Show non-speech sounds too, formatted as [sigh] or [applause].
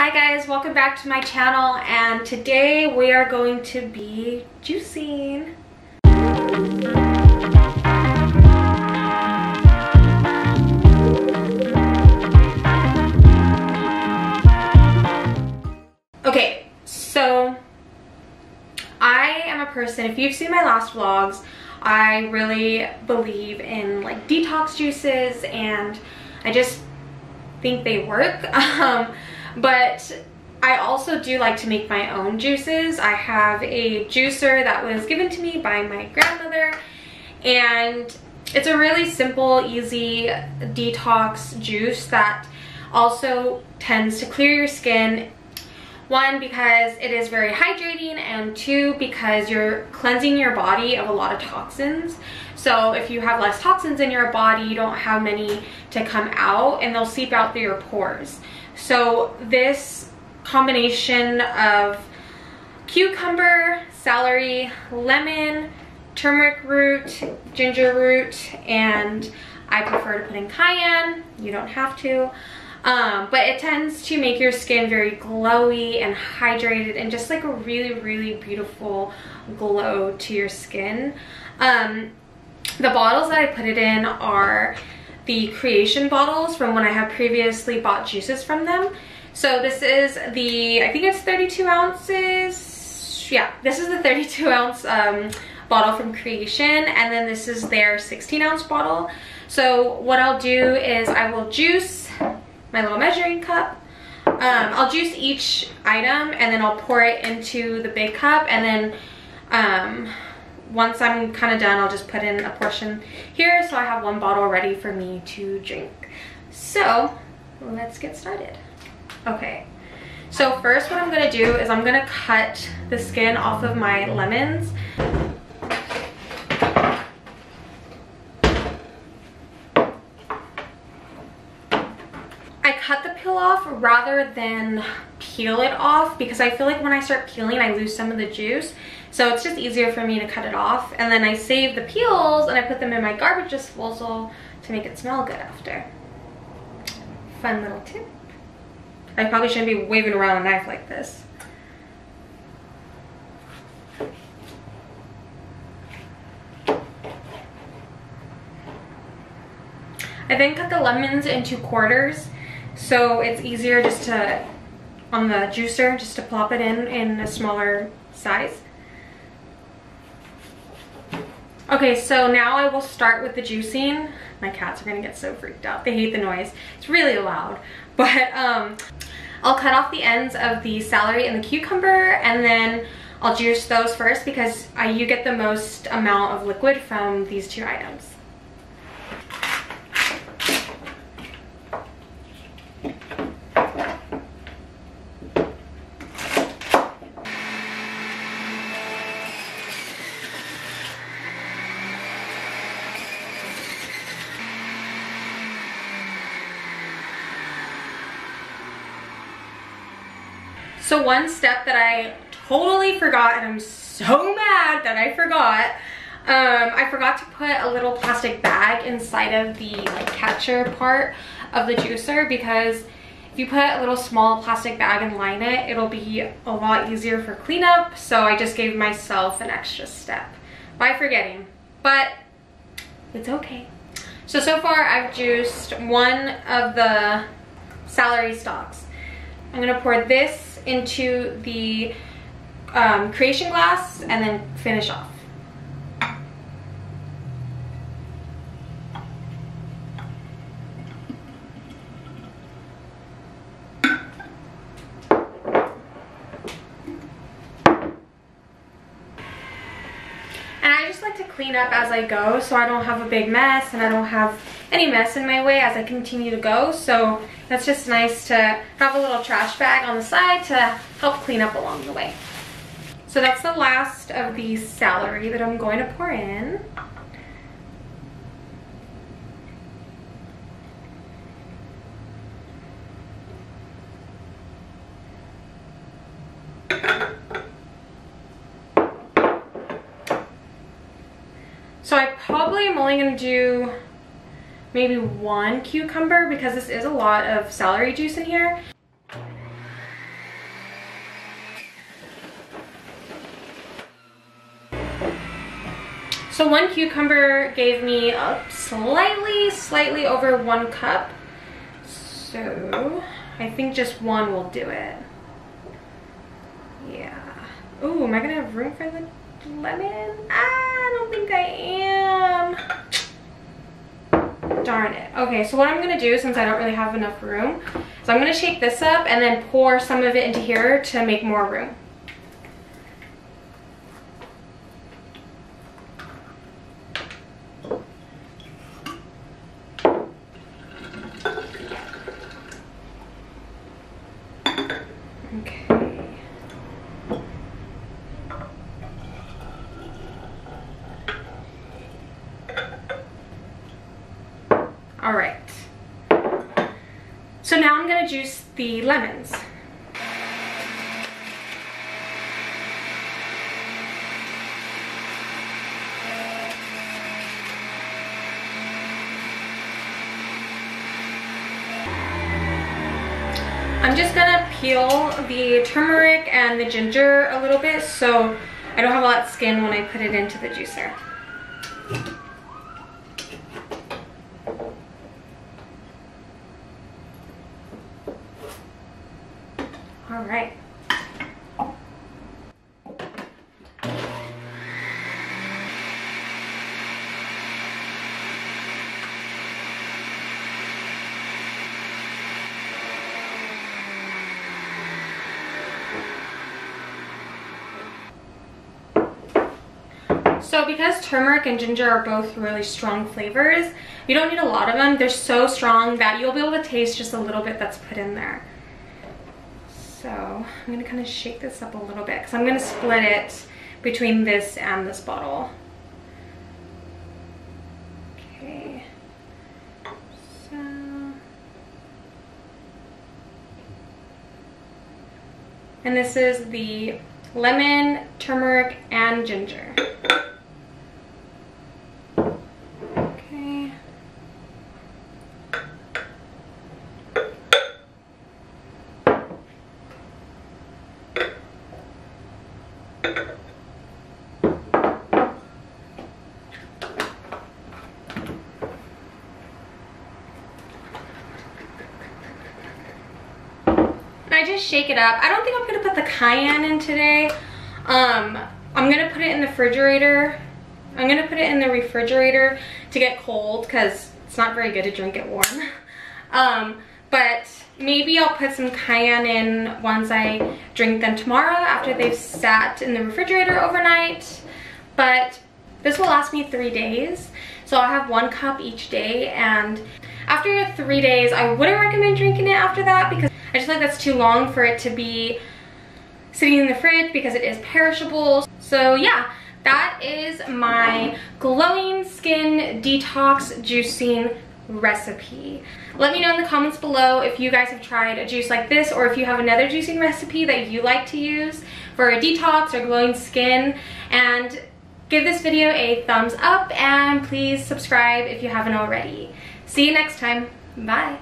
Hi guys, welcome back to my channel and today we are going to be juicing. Okay, so I am a person, if you've seen my last vlogs, I really believe in like detox juices and I just think they work. [laughs] Um, but I also do like to make my own juices. I have a juicer that was given to me by my grandmother and it's a really simple, easy detox juice that also tends to clear your skin one, because it is very hydrating, and two, because you're cleansing your body of a lot of toxins. So if you have less toxins in your body, you don't have many to come out and they'll seep out through your pores. So this combination of cucumber, celery, lemon, turmeric root, ginger root, and I prefer to put in cayenne. You don't have to. Um, but it tends to make your skin very glowy and hydrated and just like a really, really beautiful glow to your skin. Um, the bottles that I put it in are the Kreation bottles from when I have previously bought juices from them. So this is the, I think it's 32 ounces. Yeah, this is the [laughs] 32 ounce um, bottle from Kreation and then this is their 16 ounce bottle. So what I'll do is I will juice my little measuring cup. Um, I'll juice each item and then I'll pour it into the big cup and then um, once I'm kind of done, I'll just put in a portion here so I have one bottle ready for me to drink. So let's get started. Okay, so first what I'm gonna do is I'm gonna cut the skin off of my lemons. I cut the peel off rather than peel it off because I feel like when I start peeling I lose some of the juice so it's just easier for me to cut it off. And then I save the peels and I put them in my garbage disposal to make it smell good after. Fun little tip. I probably shouldn't be waving around a knife like this. I then cut the lemons into quarters so it's easier just to on the juicer just to plop it in in a smaller size Okay, so now I will start with the juicing. My cats are gonna get so freaked out. They hate the noise. It's really loud. [laughs] But um, I'll cut off the ends of the celery and the cucumber and then I'll juice those first because I, you get the most amount of liquid from these two items. So one step that I totally forgot, and I'm so mad that I forgot, um, I forgot to put a little plastic bag inside of the like catcher part of the juicer because if you put a little small plastic bag and line it, it'll be a lot easier for cleanup. So I just gave myself an extra step by forgetting, but it's okay. So, so far I've juiced one of the celery stalks. I'm gonna pour this into the um, Kreation glass and then finish off. And I just like to clean up as I go so I don't have a big mess and I don't have any mess in my way as I continue to go. So that's just nice to have a little trash bag on the side to help clean up along the way. So that's the last of the celery that I'm going to pour in. So I probably am only going to do maybe one cucumber because this is a lot of celery juice in here. So one cucumber gave me slightly, slightly over one cup. So I think just one will do it. Yeah. Oh, am I gonna have room for the lemon? I don't think I am. Darn it. Okay, so what I'm gonna do, since I don't really have enough room, is I'm gonna shake this up and then pour some of it into here to make more room. All right. So now I'm gonna juice the lemons. I'm just gonna peel the turmeric and the ginger a little bit so I don't have a lot of skin when I put it into the juicer. All right. So because turmeric and ginger are both really strong flavors, you don't need a lot of them. They're so strong that you'll be able to taste just a little bit that's put in there. So I'm gonna kind of shake this up a little bit because I'm gonna split it between this and this bottle. Okay. So. And this is the lemon, turmeric, and ginger. I just shake it up. I don't think I'm gonna put the cayenne in today. Um, I'm gonna put it in the refrigerator. I'm gonna put it in the refrigerator to get cold because it's not very good to drink it warm. [laughs] Um, but maybe I'll put some cayenne in once I drink them tomorrow after they've sat in the refrigerator overnight. But this will last me three days. So I'll have one cup each day and after three days, I wouldn't recommend drinking it after that because I just feel like that's too long for it to be sitting in the fridge because it is perishable. So yeah, that is my glowing skin detox juicing recipe. Let me know in the comments below if you guys have tried a juice like this or if you have another juicing recipe that you like to use for a detox or glowing skin and give this video a thumbs up and please subscribe if you haven't already. See you next time. Bye.